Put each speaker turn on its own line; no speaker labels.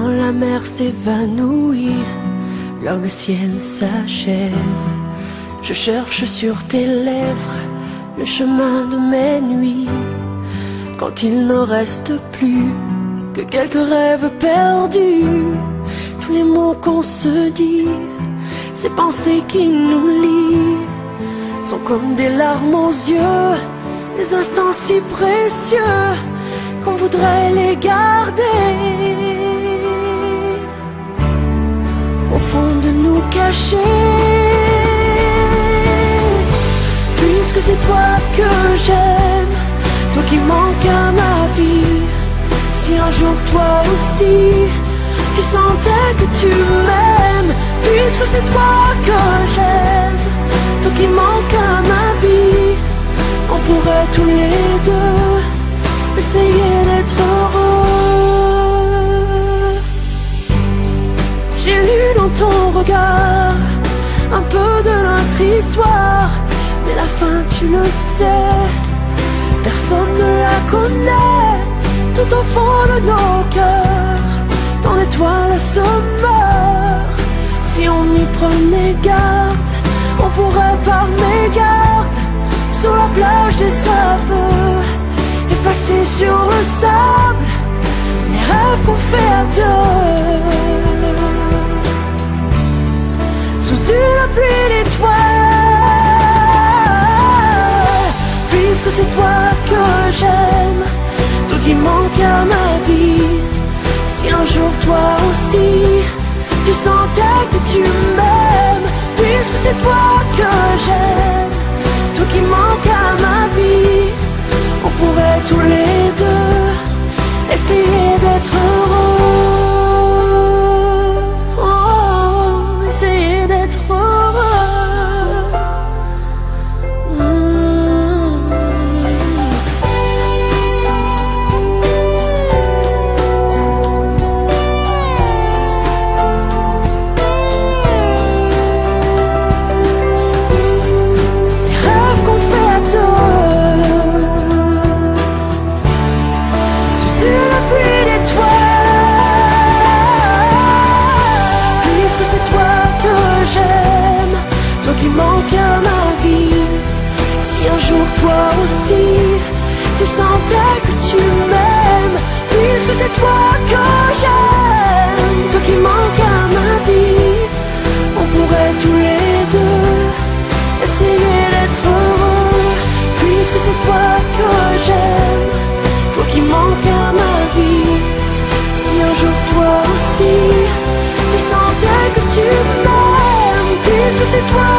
la mer s'évanouit, là où le ciel s'achève. Je cherche sur tes lèvres le chemin de mes nuits, quand il ne reste plus que quelques rêves perdus. Tous les mots qu'on se dit, ces pensées qui nous lient, sont comme des larmes aux yeux, des instants si précieux qu'on voudrait les garder. Puisque c'est toi que j'aime, toi qui manques à ma vie. Si un jour toi aussi, tu sentais que tu m'aimes, puisque c'est toi que j'aime, toi qui manques à ma vie, un peu de notre histoire, mais la fin tu le sais, personne ne la connaît. Tout au fond de nos cœurs, dans l'étoile se meurt. Si on y prenait garde, on pourrait par mégarde, sur la plage des aveux, effacer sur le sable les rêves qu'on fait à deux. Sous une pluie d'étoiles, puisque c'est toi que j'aime, toi qui manque à ma vie. Si un jour toi aussi, tu sentais que tu m'aimes, puisque c'est toi que j'aime, toi qui manque à ma vie, on pourrait tous les qui manques à ma vie Si un jour toi aussi Tu sentais que tu m'aimes Puisque c'est toi que j'aime. Toi qui manques à ma vie On pourrait tous les deux Essayer d'être heureux Puisque c'est toi que j'aime. Toi qui manques à ma vie Si un jour toi aussi Tu sentais que tu m'aimes Puisque c'est toi